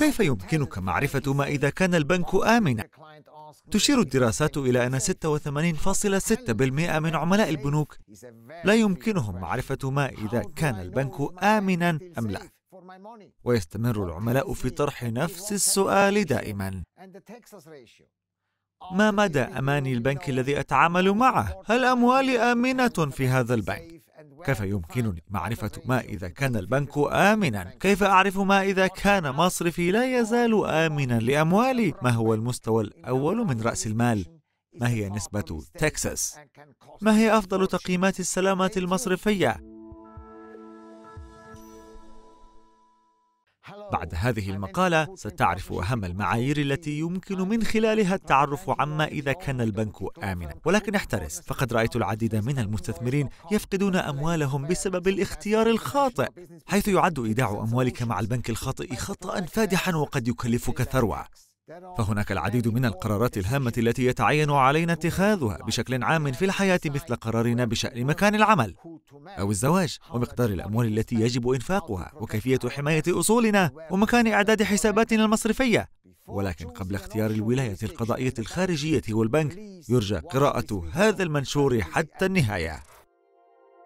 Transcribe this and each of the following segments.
كيف يمكنك معرفة ما إذا كان البنك آمنا؟ تشير الدراسات إلى أن 86.6% من عملاء البنوك لا يمكنهم معرفة ما إذا كان البنك آمنا أم لا ويستمر العملاء في طرح نفس السؤال دائما ما مدى أمان البنك الذي أتعامل معه؟ هل أموالي آمنة في هذا البنك؟ كيف يمكنني معرفة ما إذا كان البنك آمنا؟ كيف أعرف ما إذا كان مصرفي لا يزال آمنا لأموالي؟ ما هو المستوى الأول من رأس المال؟ ما هي نسبة تكساس؟ ما هي أفضل تقييمات السلامة المصرفية؟ بعد هذه المقالة ستعرف أهم المعايير التي يمكن من خلالها التعرف عما إذا كان البنك آمنا. ولكن احترس فقد رأيت العديد من المستثمرين يفقدون أموالهم بسبب الاختيار الخاطئ حيث يعد إيداع أموالك مع البنك الخاطئ خطأ فادحا وقد يكلفك ثروة. فهناك العديد من القرارات الهامة التي يتعين علينا اتخاذها بشكل عام في الحياة مثل قرارنا بشأن مكان العمل أو الزواج ومقدار الأموال التي يجب إنفاقها وكيفية حماية أصولنا ومكان إعداد حساباتنا المصرفية ولكن قبل اختيار الولاية القضائية الخارجية والبنك يرجى قراءة هذا المنشور حتى النهاية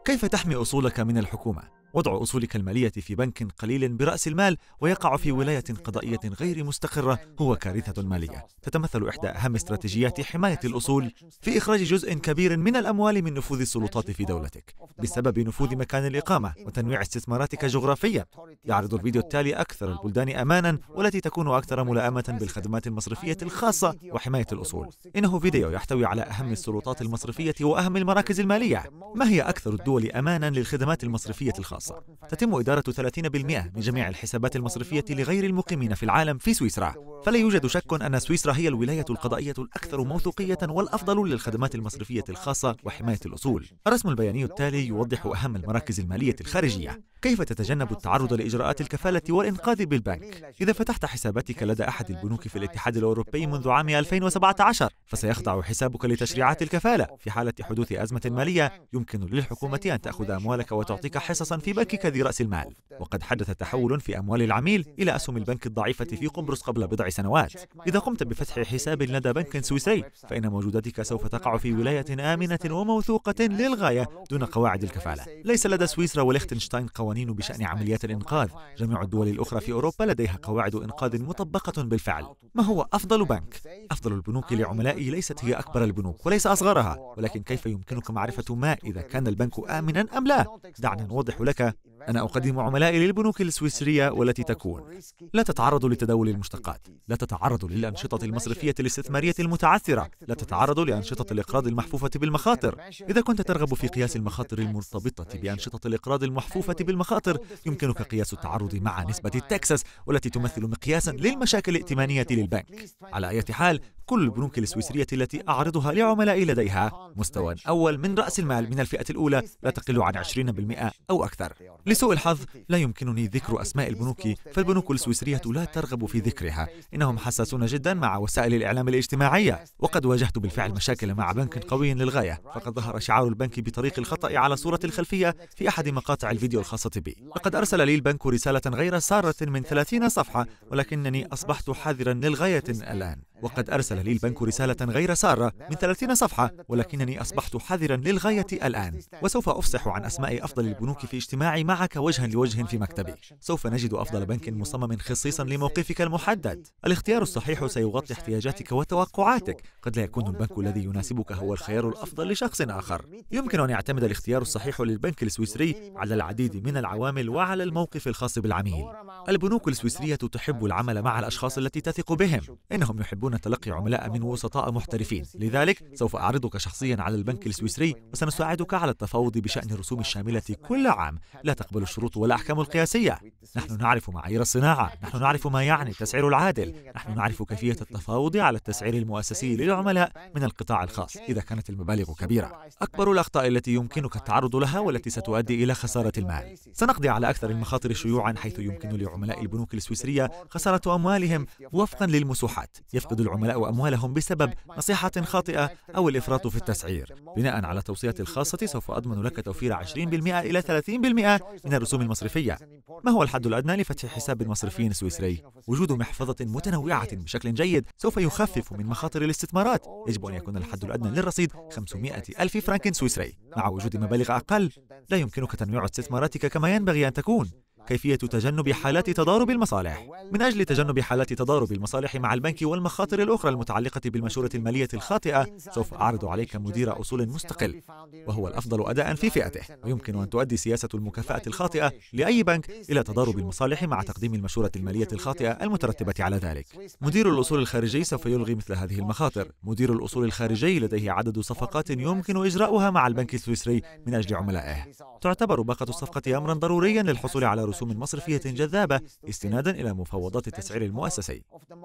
كيف تحمي أصولك من الحكومة؟ وضع أصولك المالية في بنك قليل برأس المال ويقع في ولاية قضائية غير مستقرة هو كارثة مالية. تتمثل إحدى أهم استراتيجيات حماية الأصول في إخراج جزء كبير من الأموال من نفوذ السلطات في دولتك. بسبب نفوذ مكان الإقامة وتنويع استثماراتك جغرافيا يعرض الفيديو التالي أكثر البلدان أمانا والتي تكون أكثر ملائمة بالخدمات المصرفية الخاصة وحماية الأصول. إنه فيديو يحتوي على أهم السلطات المصرفية وأهم المراكز المالية. ما هي أكثر الدول أمانا للخدمات المصرفية الخاصة؟ الخاصة تتم إدارة 30% من جميع الحسابات المصرفية لغير المقيمين في العالم في سويسرا. فلا يوجد شك أن سويسرا هي الولاية القضائية الأكثر موثوقية والأفضل للخدمات المصرفية الخاصة وحماية الأصول. الرسم البياني التالي يوضح أهم المراكز المالية الخارجية. كيف تتجنب التعرض لإجراءات الكفالة والإنقاذ بالبنك؟ إذا فتحت حساباتك لدى أحد البنوك في الاتحاد الأوروبي منذ عام 2017 فسيخضع حسابك لتشريعات الكفالة. في حالة حدوث أزمة مالية يمكن للحكومة أن تأخذ أموالك وتعطيك حصصا في بنكك ذي رأس المال. وقد حدث تحول في أموال العميل إلى أسهم البنك الضعيفة في قبرص قبل بضع سنوات. إذا قمت بفتح حساب لدى بنك سويسري فإن موجوداتك سوف تقع في ولاية آمنة وموثوقة للغاية دون قواعد الكفالة. ليس لدى سويسرا وليختنشتاين قوانين بشأن عمليات الإنقاذ. جميع الدول الأخرى في أوروبا لديها قواعد إنقاذ مطبقة بالفعل. ما هو أفضل بنك؟ أفضل البنوك لعملائي ليست هي أكبر البنوك وليس أصغرها. ولكن كيف يمكنك معرفة ما إذا كان البنك آمنا أم لا؟ دعنا نوضح لك أنا أقدم عملائي للبنوك السويسرية والتي تكون. لا تتعرض لتداول المشتقات. لا تتعرض للأنشطة المصرفية الاستثمارية المتعثرة. لا تتعرض لأنشطة الإقراض المحفوفة بالمخاطر. إذا كنت ترغب في قياس المخاطر المرتبطة بأنشطة الإقراض المحفوفة بالمخاطر يمكنك قياس التعرض مع نسبة التكساس والتي تمثل مقياسا للمشاكل الائتمانية للبنك. على أي حال كل البنوك السويسرية التي أعرضها لعملائي لديها مستوى أول من رأس المال من الفئة الأولى لا تقل عن 20% أو أكثر. لسوء الحظ لا يمكنني ذكر أسماء البنوك فالبنوك السويسرية لا ترغب في ذكرها. إنهم حساسون جدا مع وسائل الإعلام الاجتماعية وقد واجهت بالفعل مشاكل مع بنك قوي للغاية فقد ظهر شعار البنك بطريق الخطأ على صورة الخلفية في أحد مقاطع الفيديو الخاصة بي. لقد أرسل لي البنك رسالة غير سارة من 30 صفحة ولكنني أصبحت حذرا للغاية الآن. وقد أرسل لي البنك رسالة غير سارة من 30 صفحة ولكنني أصبحت حذرا للغاية الآن. وسوف أفصح عن أسماء أفضل البنوك في اجتماعي معك وجها لوجه في مكتبي. سوف نجد أفضل بنك مصمم خصيصا لموقفك المحدد. الاختيار الصحيح سيغطي احتياجاتك وتوقعاتك. قد لا يكون البنك الذي يناسبك هو الخيار الأفضل لشخص آخر. يمكن أن يعتمد الاختيار الصحيح للبنك السويسري على العديد من العوامل وعلى الموقف الخاص بالعميل. البنوك السويسرية تحب العمل مع الأشخاص التي تثق بهم. إنهم يحبون تلقي عملاء من وسطاء محترفين. لذلك سوف أعرضك شخصيا على البنك السويسري وسنساعدك على التفاوض بشأن الرسوم الشاملة كل عام. لا تقبل الشروط والأحكام القياسية. نحن نعرف معايير الصناعة. نحن نعرف ما يعني التسعير العادل. نحن نعرف كيفية التفاوض على التسعير المؤسسي للعملاء من القطاع الخاص. إذا كانت المبالغ كبيرة أكبر الأخطاء التي يمكنك التعرض لها والتي ستؤدي إلى خسارة المال. سنقضي على أكثر المخاطر شيوعا حيث يمكن لعملاء البنوك السويسرية خسارة أموالهم وفقا للمسوحات. يفقد العملاء أموالهم بسبب نصيحة خاطئة أو الإفراط في التسعير. بناء على توصيتي الخاصة سوف أضمن لك توفير 20% إلى 30% من الرسوم المصرفية. ما هو الحد الأدنى لفتح حساب مصرفي سويسري؟ وجود محفظة متنوعة بشكل جيد سوف يخفف من مخاطر الاستثمارات. يجب أن يكون الحد الأدنى للرصيد 500 ألف فرنك سويسري. مع وجود مبالغ أقل لا يمكنك تنويع استثماراتك كما ينبغي أن تكون. كيفية تجنب حالات تضارب المصالح. من أجل تجنب حالات تضارب المصالح مع البنك والمخاطر الأخرى المتعلقة بالمشورة المالية الخاطئة سوف أعرض عليك مدير أصول مستقل وهو الأفضل أداء في فئته. ويمكن أن تؤدي سياسة المكافأة الخاطئة لأي بنك إلى تضارب المصالح مع تقديم المشورة المالية الخاطئة المترتبة على ذلك. مدير الأصول الخارجي سوف يلغي مثل هذه المخاطر. مدير الأصول الخارجي لديه عدد صفقات يمكن إجراؤها مع البنك السويسري من أجل عملائه. تعتبر باقة الصفقة أمرا ضروريا للحصول على رسوم مصرفية جذابة استنادا إلى مفاوضات التسعير المؤسسي.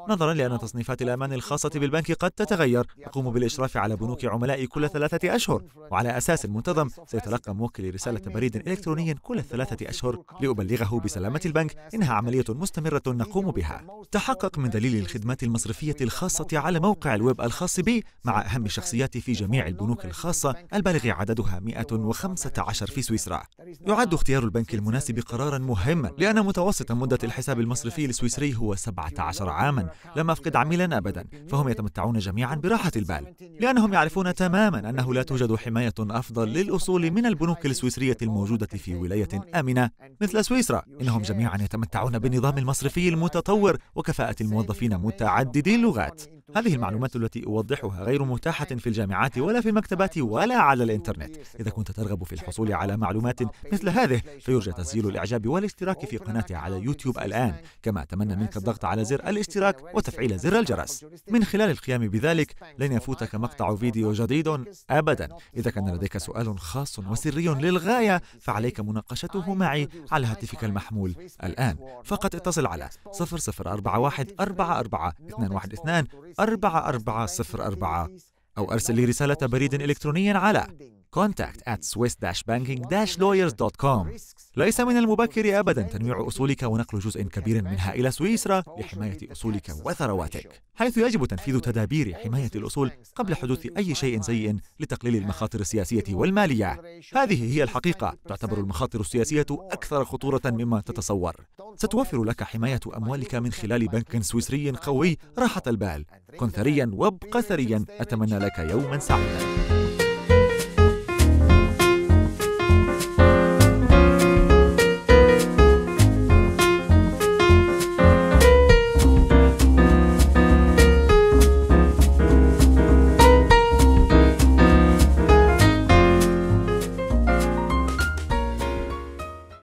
نظرا لأن تصنيفات الأمان الخاصة بالبنك قد تتغير. أقوم بالإشراف على بنوك عملائي كل ثلاثة أشهر. وعلى أساس منتظم سيتلقى موكلي رسالة بريد إلكتروني كل ثلاثة أشهر لأبلغه بسلامة البنك إنها عملية مستمرة نقوم بها. تحقق من دليل الخدمات المصرفية الخاصة على موقع الويب الخاص بي مع أهم الشخصيات في جميع البنوك الخاصة البالغ عددها 115 في سويسرا. يعد اختيار البنك المناسب قرارا مهما. لأن متوسط مدة الحساب المصرفي السويسري هو 17 عاما لم أفقد عميلا أبدا فهم يتمتعون جميعا براحة البال لأنهم يعرفون تماما أنه لا توجد حماية أفضل للأصول من البنوك السويسرية الموجودة في ولاية آمنة مثل سويسرا. إنهم جميعا يتمتعون بالنظام المصرفي المتطور وكفاءة الموظفين متعددي اللغات. هذه المعلومات التي أوضحها غير متاحة في الجامعات ولا في المكتبات ولا على الإنترنت. إذا كنت ترغب في الحصول على معلومات مثل هذه فيرجى تسجيل الإعجاب والاشتراك في قناتي على يوتيوب الآن كما أتمنى منك الضغط على زر الاشتراك وتفعيل زر الجرس من خلال القيام بذلك لن يفوتك مقطع فيديو جديد أبدا إذا كان لديك سؤال خاص وسري للغاية فعليك مناقشته معي على هاتفك المحمول الآن فقط اتصل على 0041 44 212 4404 أو أرسل لي رسالة بريد إلكتروني على contact at swiss-banking-lawyers.com ليس من المبكر أبدا تنويع أصولك ونقل جزء كبير منها إلى سويسرا لحماية أصولك وثرواتك حيث يجب تنفيذ تدابير حماية الأصول قبل حدوث أي شيء سيء لتقليل المخاطر السياسية والمالية. هذه هي الحقيقة تعتبر المخاطر السياسية أكثر خطورة مما تتصور. ستوفر لك حماية أموالك من خلال بنك سويسري قوي راحة البال. كن ثريا وابق ثريا أتمنى لك يوما سعيدا.